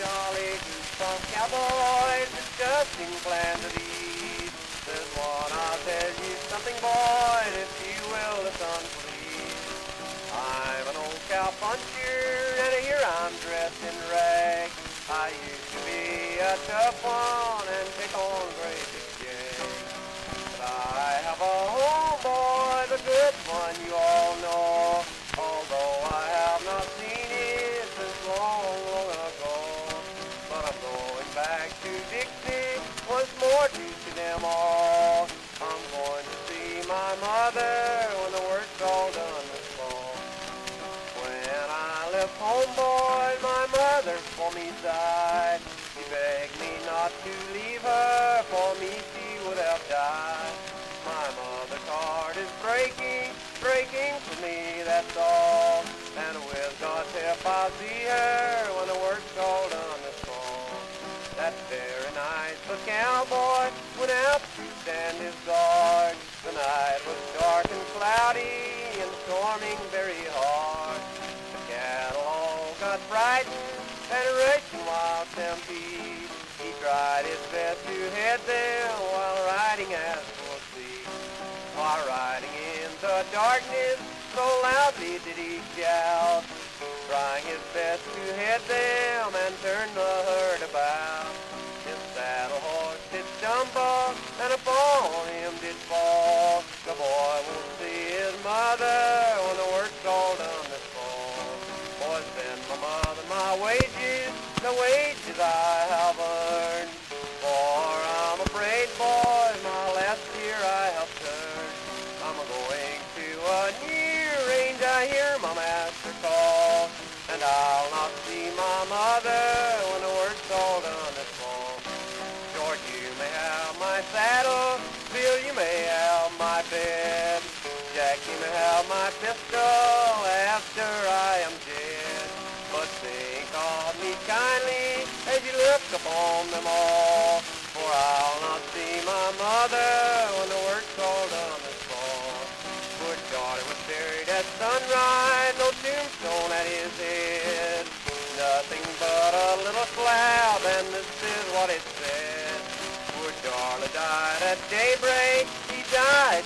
jolly goose cowboys discussing plans of ease. There's one I'll tell you something, boy, if you will listen, please. I'm an old cow puncher, and here I'm dressed in rags. I used to be a tough one and take on great big. But I have a home, boy, the good one you all know. For me. She begged me not to leave her, for me she would have died. My mother's heart is breaking, breaking for me, that's all. And with God's help I'll see her when the work's all done this fall. That very night the cowboy went out to stand his guard. The night was dark and cloudy and storming very hard. The cattle all got frightened and racing wild. He tried his best to head them while riding as full speed. While riding in the darkness, so loudly did he shout, trying his best to head them and turn the Send my mother my wages, the wages I have earned. For I'm afraid, boy, my last year I have turned. I'm going to a near range, I hear my master call. And I'll not see my mother when the work's all done this fall. George, you may have my saddle, Bill, you may have my bed. Jack, you may have my pistol upon them all. For I'll not see my mother when the work's all done this fall. Poor Charlie was buried at sunrise, no tombstone at his head. Nothing but a little slab, and this is what it said. Poor Charlie died at daybreak, he died.